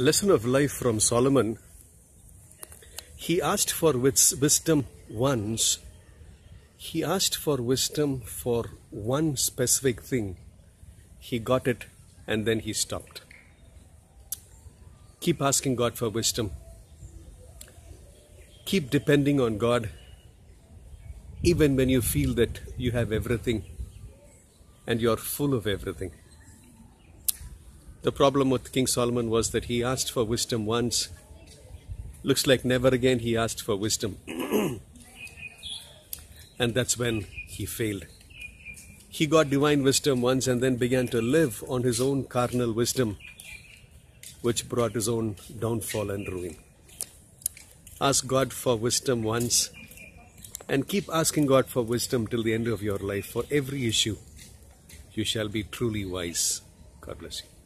lesson of life from Solomon. He asked for wisdom once. He asked for wisdom for one specific thing. He got it and then he stopped. Keep asking God for wisdom. Keep depending on God even when you feel that you have everything and you're full of everything. The problem with King Solomon was that he asked for wisdom once. Looks like never again he asked for wisdom. and that's when he failed. He got divine wisdom once and then began to live on his own carnal wisdom, which brought his own downfall and ruin. Ask God for wisdom once and keep asking God for wisdom till the end of your life. For every issue, you shall be truly wise. God bless you.